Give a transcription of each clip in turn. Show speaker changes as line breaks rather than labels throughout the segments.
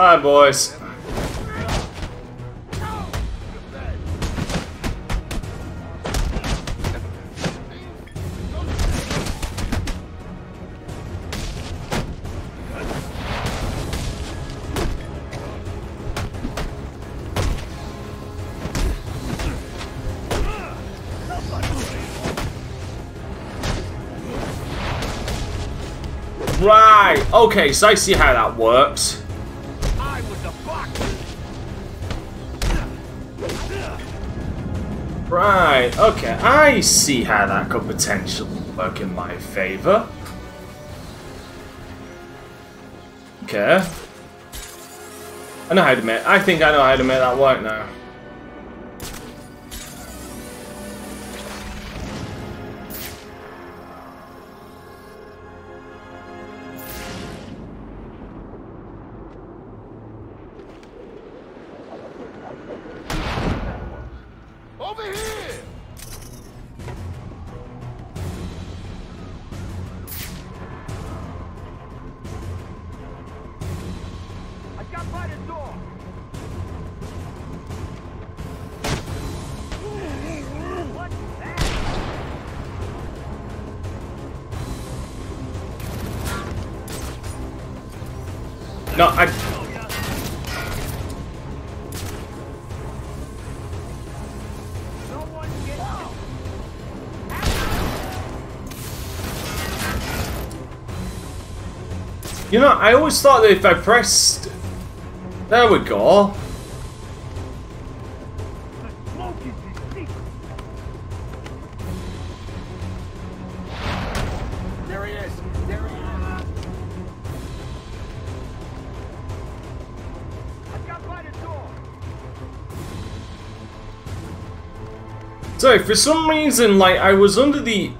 Hi, boys. Right, okay, so I see how that works. Right, okay, I see how that could potentially work in my favour. Okay. I know how to make, I think I know how to make that work now. No, I... You know, I always thought that if I pressed... There we go. Sorry, for some reason, like, I was under the...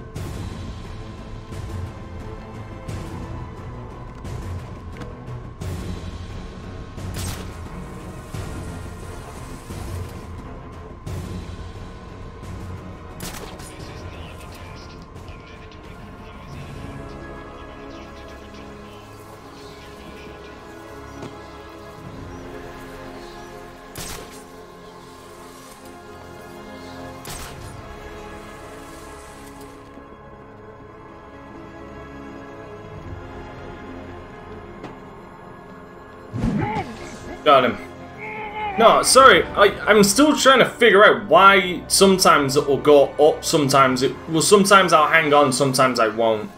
No, sorry, I, I'm still trying to figure out why sometimes it will go up, sometimes it... Well, sometimes I'll hang on, sometimes I won't.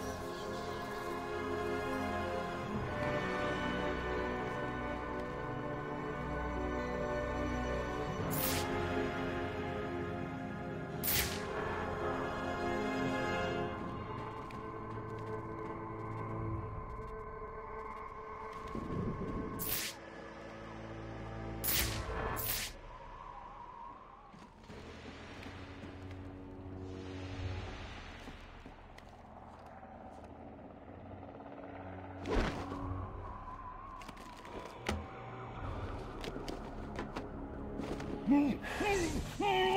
Hmm.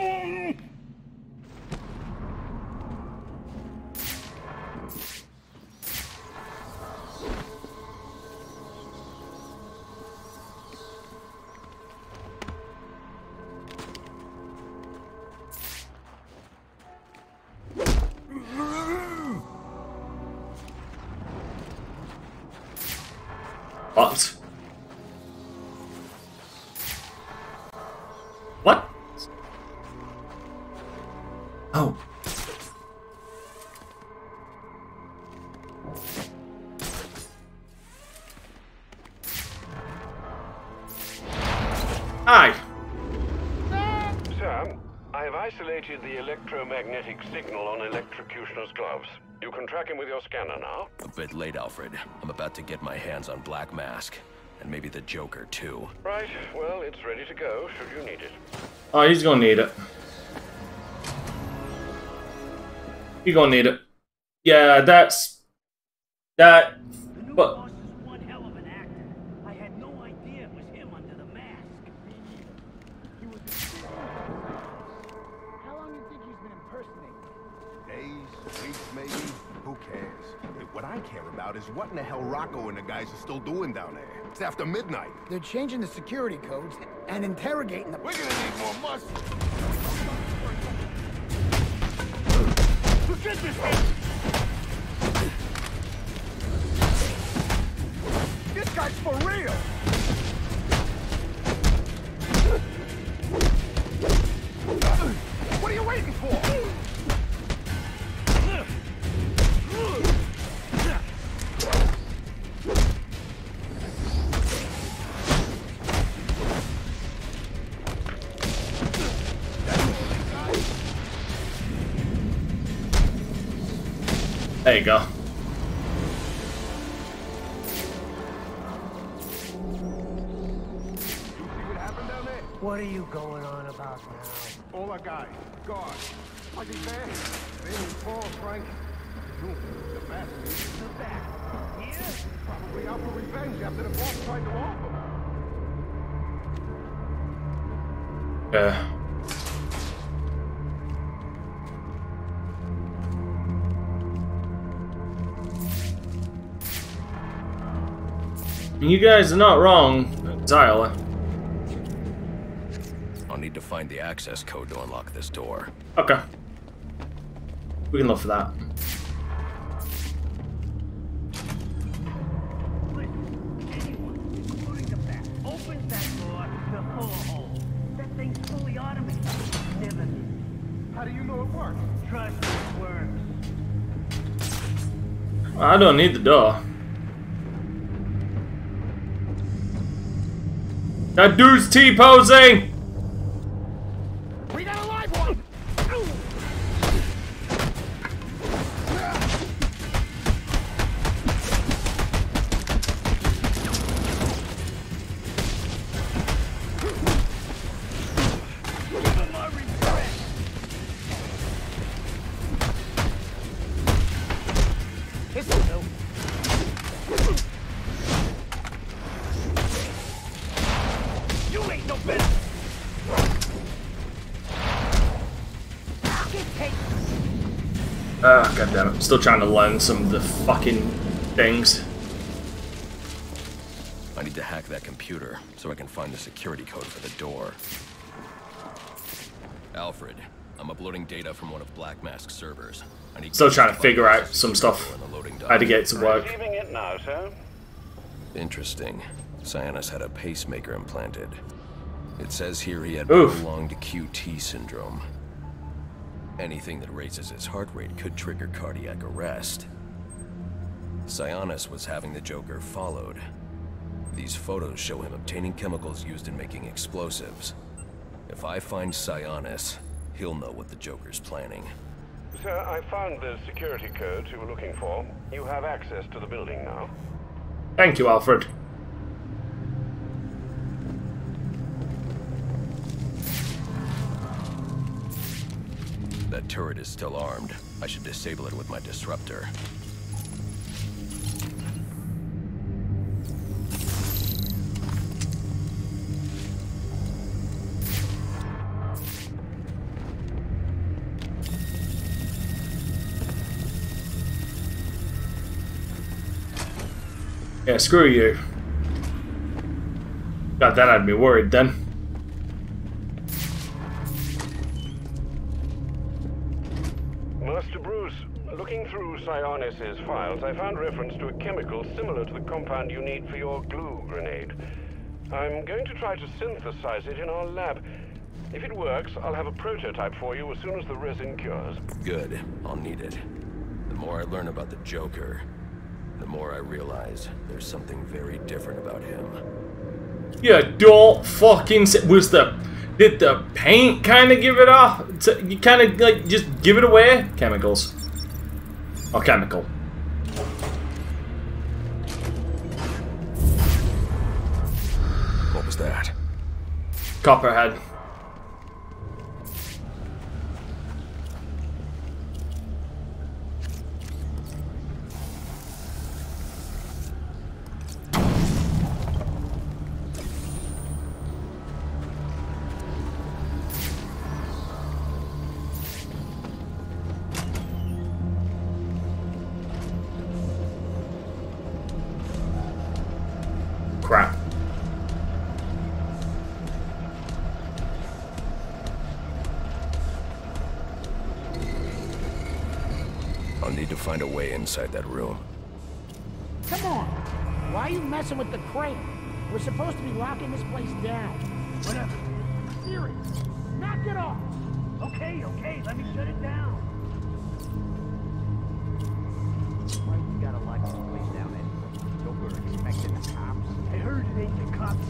Sir, I have isolated the electromagnetic signal on Electrocutioner's gloves. You can track him with your scanner now.
A bit late, Alfred. I'm about to get my hands on Black Mask. And maybe the Joker, too.
Right, well, it's ready to go, should you need it.
Oh, he's gonna need it. He's gonna need it. Yeah, that's... That... But...
boss is one hell of an actor. I had no idea it was him under the mask. He was
How long do you think he's been impersonating? Days, weeks, maybe? Who cares? What I care about
is what in the hell Rocco and the guys are still doing down there. It's after midnight.
They're changing the security codes and interrogating the...
We're gonna need more muscle.
Get this head!
This guy's for real. What are you waiting for?
There you go.
See what happened down there?
What are you going on about now?
All our guys, gone. Like his man. Raymond Paul, Frank. You, the best.
The back. Here?
Probably out for revenge after the boss tried to off him.
Yeah. Uh, You guys are not wrong entirely.
I'll need to find the access code to unlock this door.
Okay. We can look for that.
I don't need the back, opens that door, they'll pull a hole. That thing's fully automated. Never miss.
How do you know it works?
Trust me, it works.
I don't need the door. That dude's T-posing! Still trying to learn some of the fucking things.
I need to hack that computer so I can find the security code for the door. Alfred, I'm uploading data from one of Black Mask's servers. I need
Still trying to figure out some stuff.
in the
I had to get it to work.
It now, sir.
Interesting. Sionis had a pacemaker implanted. It says here he had
Oof.
prolonged QT syndrome. Anything that raises his heart rate could trigger cardiac arrest. Sionis was having the Joker followed. These photos show him obtaining chemicals used in making explosives. If I find Sionis, he'll know what the Joker's planning.
Sir, I found the security codes you were looking for. You have access to the building now.
Thank you, Alfred.
That turret is still armed. I should disable it with my disruptor.
Yeah, screw you. God, that had me worried then.
Through files, I found reference to a chemical similar to the compound you need for your glue grenade. I'm going to try to synthesize it in our lab. If it works, I'll have a prototype for you as soon as the resin cures.
Good. I'll need it. The more I learn about the Joker, the more I realize there's something very different about him.
Yeah, don't fucking say, was the did the paint kind of give it off? You kind of like just give it away? Chemicals or chemical?
What was that?
Copperhead.
Find a way inside that room.
Come on. Why are you messing with the crate? We're supposed to be locking this place down.
Whatever.
Serious. Knock it off.
Okay, okay, let me shut it down.
Why you gotta lock this place down anyway? Don't we're expecting the cops.
I heard it ain't the cops.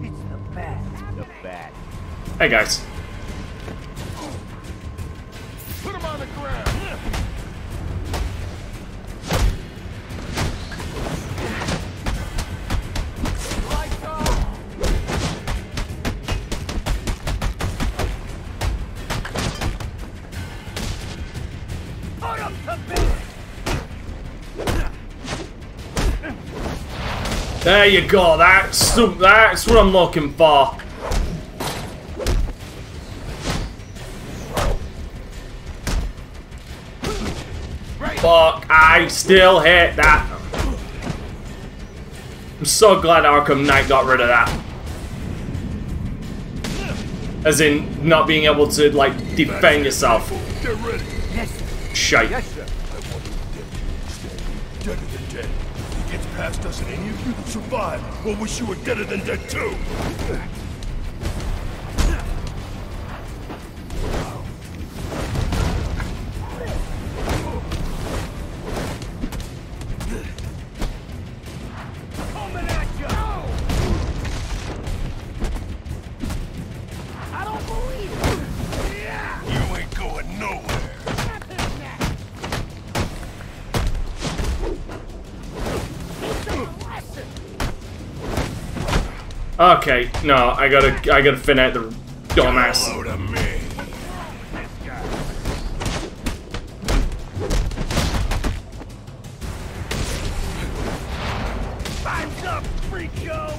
It's the bat.
The bat.
Hey guys. There you go. That's that's what I'm looking for. Fuck, I still hate that. I'm so glad Arkham Knight got rid of that. As in, not being able to, like, defend yourself. Shite.
Past us and any of you who survive will wish you were deader than dead too.
Okay, no, I gotta, I gotta fin out the dumbass.
Hello to me.
Time's up, freak show!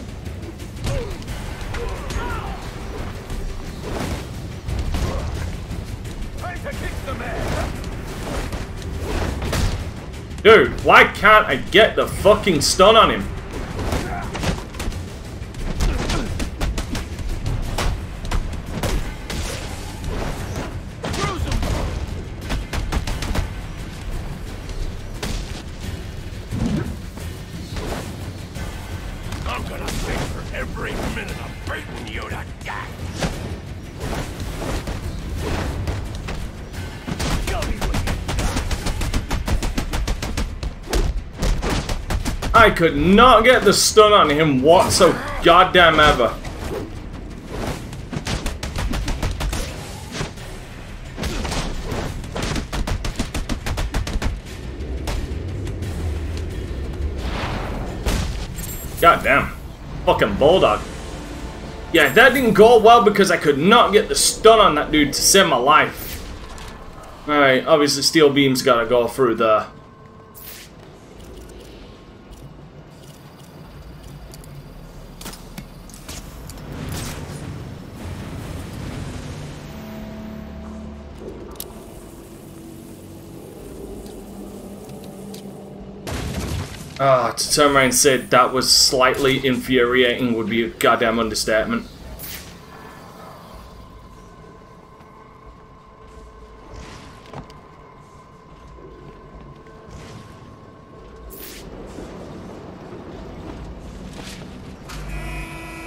Time to kick some ass.
Dude, why can't I get the fucking stun on him? I could not get the stun on him whatso goddamn ever. Goddamn. Fucking bulldog. Yeah, that didn't go well because I could not get the stun on that dude to save my life. Alright, obviously Steel Beam's gotta go through the Ah, to turn around and say that was slightly infuriating would be a goddamn understatement.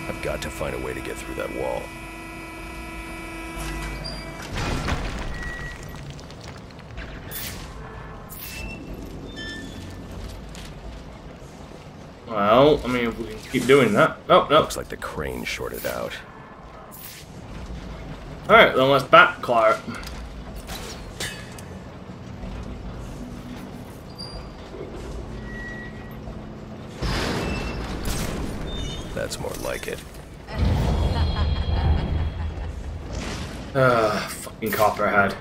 I've got to find a way to get through that wall.
Well, I mean, if we can keep doing that. Oh, no.
Looks like the crane shorted out.
Alright, then let's back clear.
That's more like it.
Ah, fucking copperhead.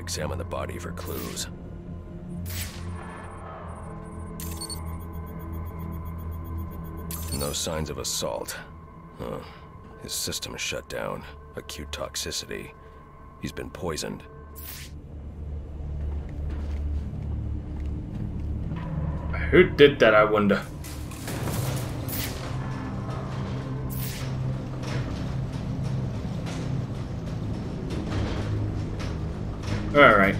examine the body for clues. No signs of assault. Huh. His system is shut down. Acute toxicity. He's been poisoned.
Who did that, I wonder? Alright.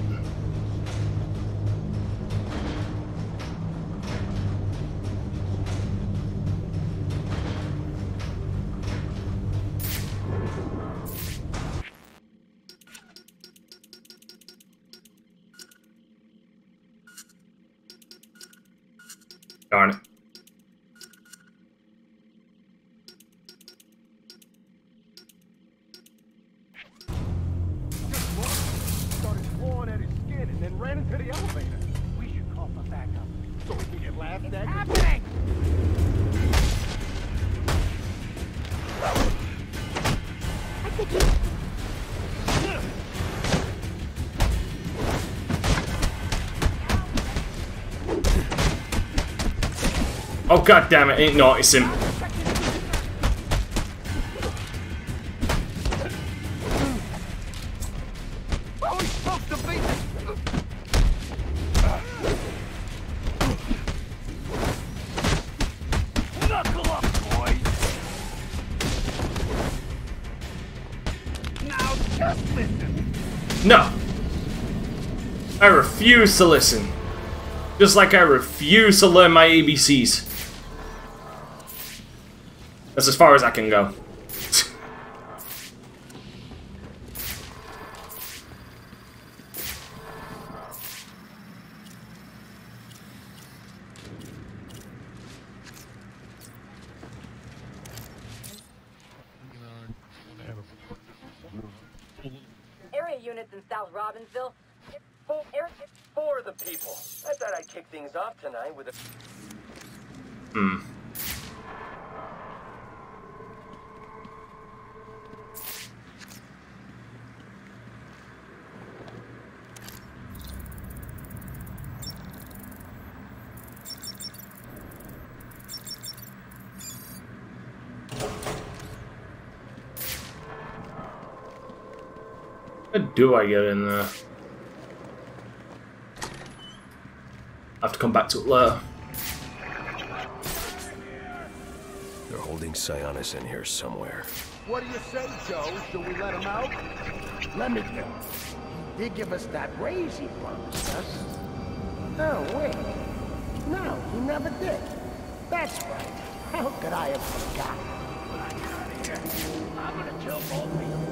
Oh god damn it,
boys! Now just listen.
No. I refuse to listen. Just like I refuse to learn my ABCs. That's as far as I can go.
Area units in South Robbinsville. For, area,
For the people. I thought I'd kick things off tonight with a
Hmm. How do I get in there? I have to come back to it later.
They're holding Sionis in here somewhere.
What do you say, Joe? Should we let him out?
Let me think. He did give us that raise he promised us. No, wait. No, he never did. That's right. How could I have forgotten?
I'm gonna kill both of you.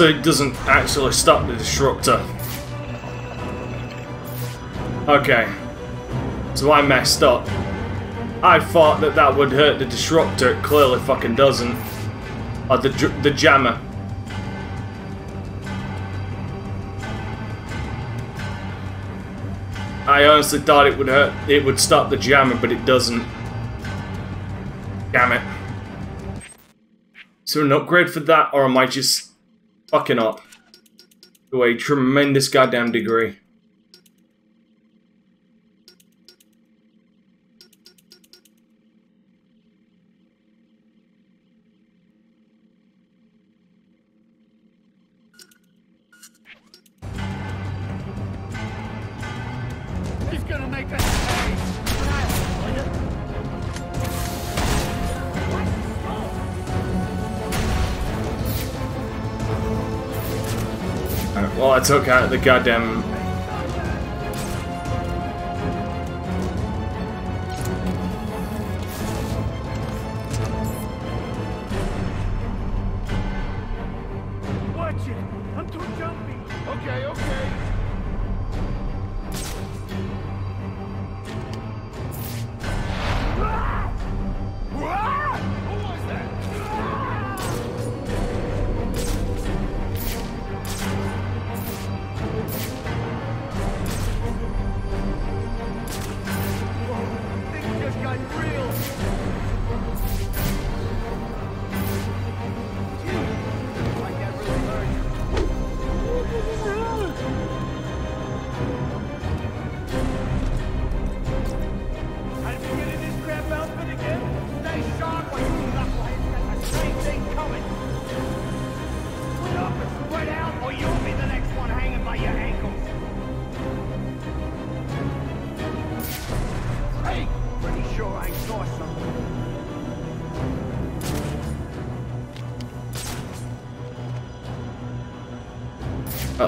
So it doesn't actually stop the disruptor. Okay. So I messed up. I thought that that would hurt the disruptor. It clearly fucking doesn't. Or the, the jammer. I honestly thought it would hurt. It would stop the jammer, but it doesn't. Damn it. There an upgrade for that, or am I just fucking up to a tremendous goddamn degree? I took out the goddamn.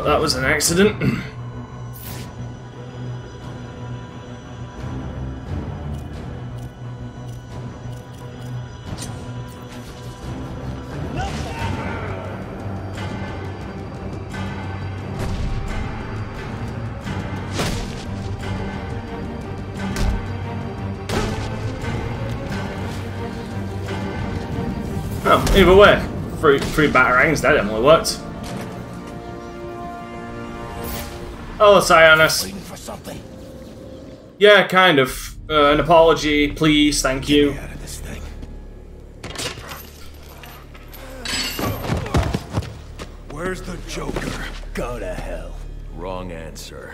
Oh, that was an accident. Oh, either way, three three batarangs, that definitely worked. Oh, Sionis.
Waiting for something.
Yeah, kind of. Uh, an apology, please, thank you.
Get out of this thing. Where's the Joker? Go to hell.
Wrong answer.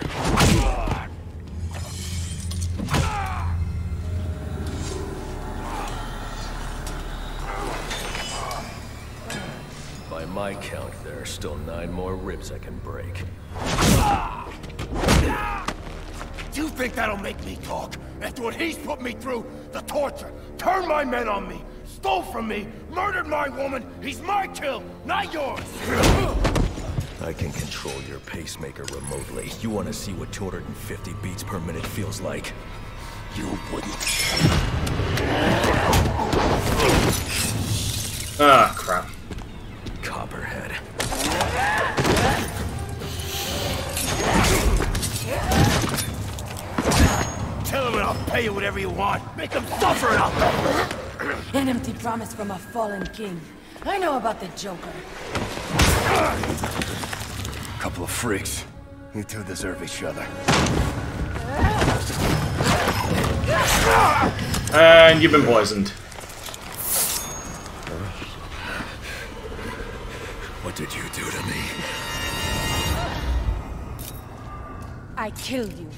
By my count, there are still nine more ribs I can break.
Do you think that'll make me talk? After what he's put me through, the torture, turned my men on me, stole from me, murdered my woman, he's my kill, not yours!
I can control your pacemaker remotely. You want to see what 250 beats per minute feels like?
You wouldn't.
Ah, crap.
Tell him and I'll pay you whatever you want. Make him suffer and I'll...
An empty promise from a fallen king. I know about the Joker.
A Couple of freaks. You two deserve each other.
And you've been poisoned.
What did you do to me?
I killed you.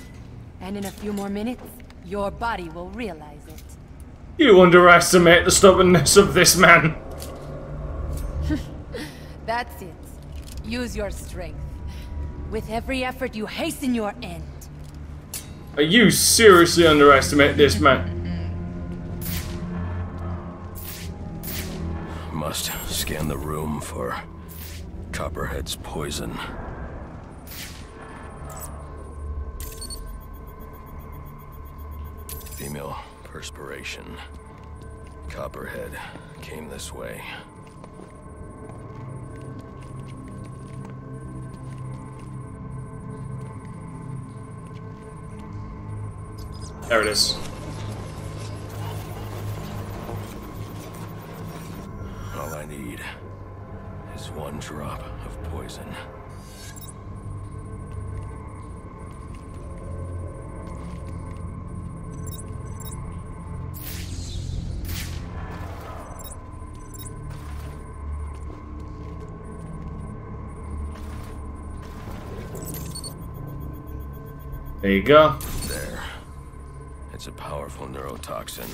And in a few more minutes, your body will realize it.
You underestimate the stubbornness of this man.
That's it. Use your strength. With every effort, you hasten your end.
Are you seriously underestimate this man.
Must scan the room for Copperhead's poison. Female perspiration. Copperhead came this way.
There it is.
All I need is one drop of poison.
There you go.
There. It's a powerful neurotoxin.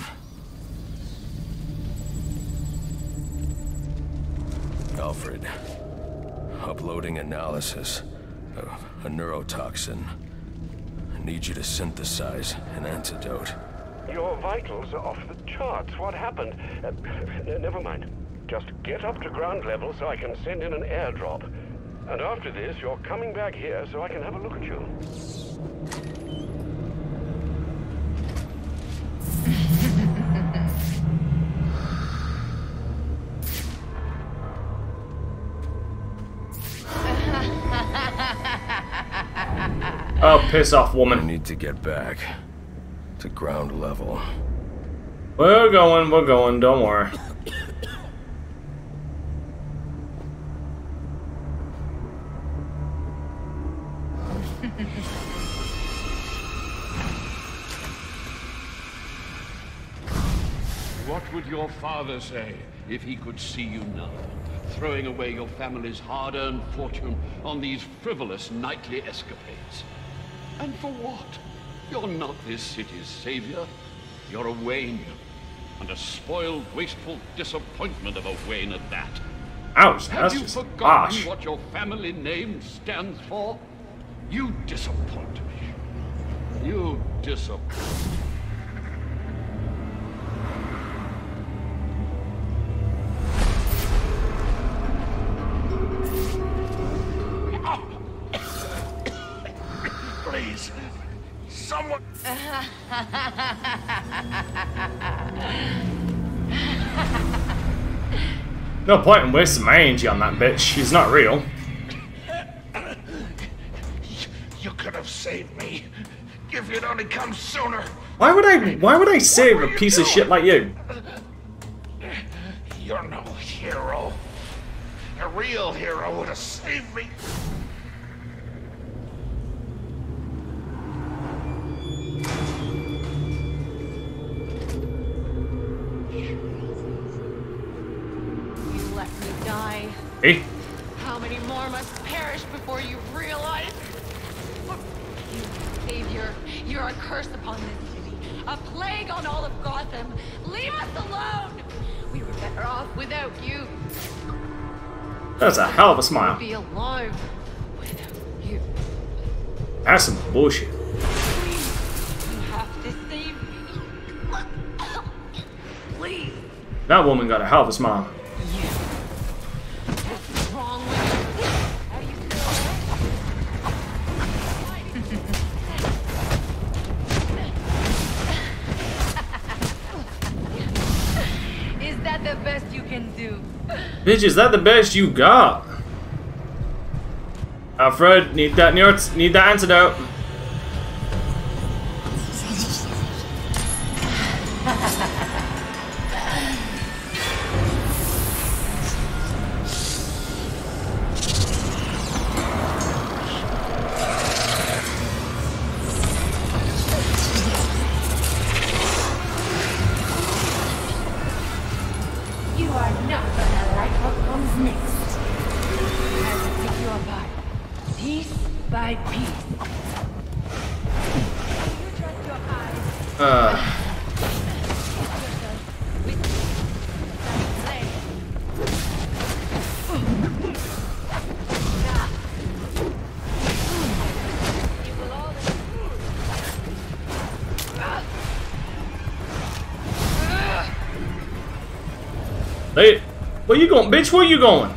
Alfred, uploading analysis of a neurotoxin. I need you to synthesize an antidote.
Your vitals are off the charts. What happened? Uh, never mind. Just get up to ground level so I can send in an airdrop. And after this, you're coming back here so I can have a look at you.
Oh, piss off, woman.
I need to get back to ground level.
We're going, we're going, don't worry.
Father say if he could see you now, throwing away your family's hard-earned fortune on these frivolous nightly escapades? And for what? You're not this city's savior. You're a Wayne. And a spoiled, wasteful disappointment of a Wayne at that.
Ouch,
Have you forgotten
harsh.
what your family name stands for? You disappoint me. You disappoint.
No point in wasting my energy on that bitch. She's not real.
You could have saved me. If you'd only come sooner.
Why would I why would I save a piece of shit like you?
On all of Gotham. Leave us alone. We were better off without you.
that's a hell of a smile.
Be alive without you.
That's some bullshit.
You have to save me. Please.
That woman got a hell of a smile. Bitch, is that the best you got? Alfred, need that need that antidote.
Next. I will pick you apart, piece by piece. You trust your eyes.
Uh, going, bitch? Where you going?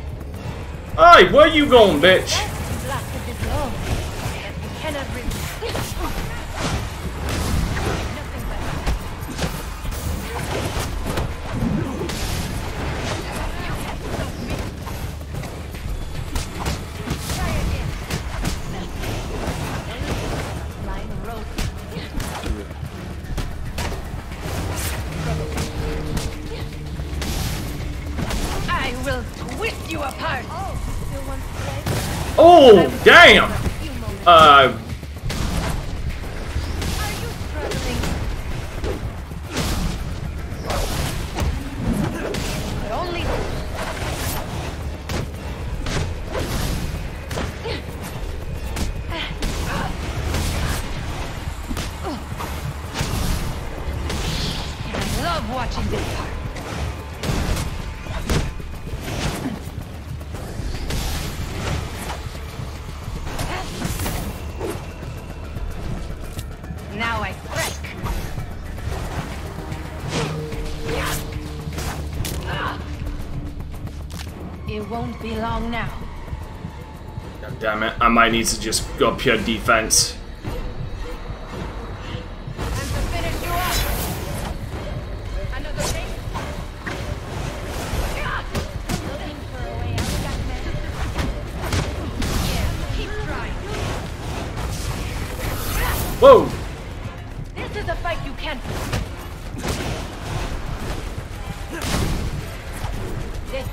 Hey, where you going, bitch? Uh,
long now.
God damn it, I might need to just go pure defense.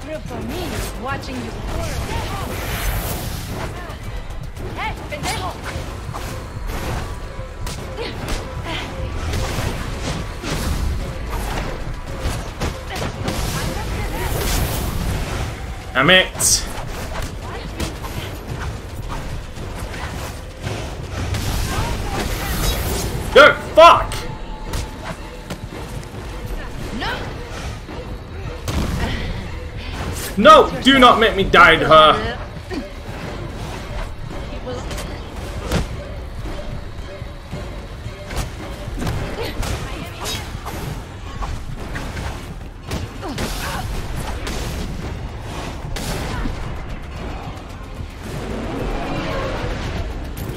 Thrill for me is watching you pendejo!
Damn it! Do not make me die to her.
It will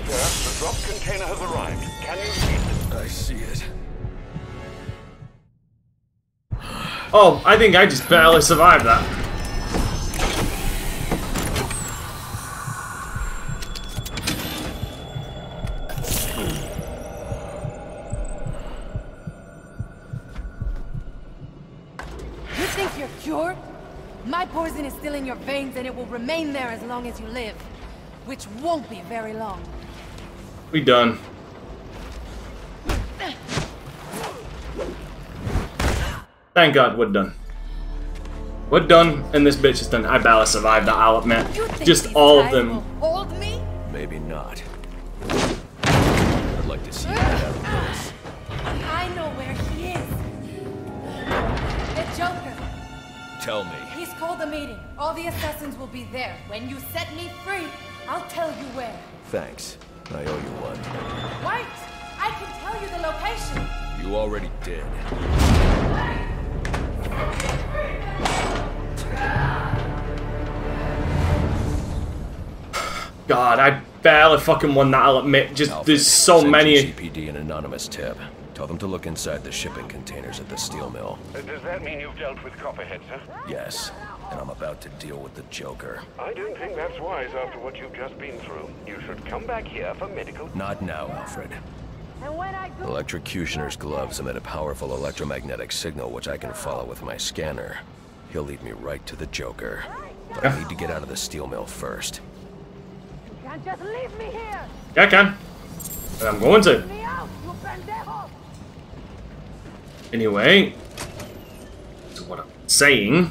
Sir, the drop container has arrived. Can you read it?
I see it.
Oh, I think I just barely survived that.
Is still in your veins and it will remain there as long as you live. Which won't be very long.
We done. Thank God, we're done. We're done, and this bitch is done. I barely survived that, I'll admit.
You
Just all of them.
Hold me?
Maybe not. I'd like to see you out of this.
I know where he is. The Joker.
Tell me.
He's the meeting. All the assassins will be there. When you set me free, I'll tell you where.
Thanks. I owe you one.
Wait! I can tell you the location.
You already did.
God, I barely fucking won that, I'll admit. Just,
Alfred,
there's so
send
many.
GCPD an anonymous tip. Tell them to look inside the shipping containers at the steel mill.
Uh, Does that mean you've dealt with Copperhead, sir?
Yes, and I'm about to deal with the Joker.
I don't think that's wise after what you've just been through. You should come back here for medical.
Not now, Alfred.
And when I go...
Electrocutioner's gloves emit a powerful electromagnetic signal which I can follow with my scanner. He'll lead me right to the Joker. But I need to get out of the steel mill first.
You can't just leave me here!
Yeah, I can. And I'm going to.
Me out, you pendejo!
Anyway. So what I'm saying.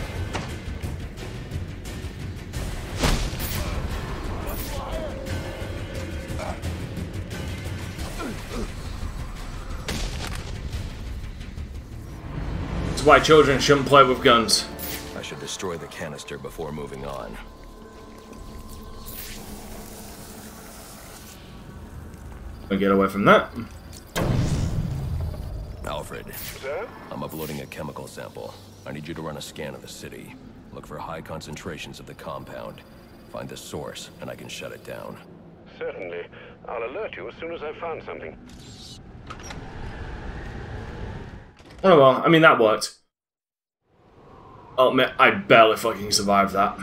That's why children shouldn't play with guns.
I should destroy the canister before moving on.
I'll get away from that.
Alfred,
Sir?
I'm uploading a chemical sample. I need you to run a scan of the city. Look for high concentrations of the compound. Find the source, and I can shut it down.
Certainly. I'll alert you as soon as I've found something.
Oh well, I mean that worked. Oh man, I barely fucking survived that.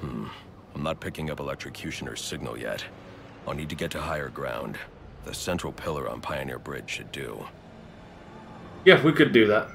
Hmm.
I'm not picking up electrocutioner's signal yet. I'll need to get to higher ground. The central pillar on Pioneer Bridge should do.
Yeah, we could do that.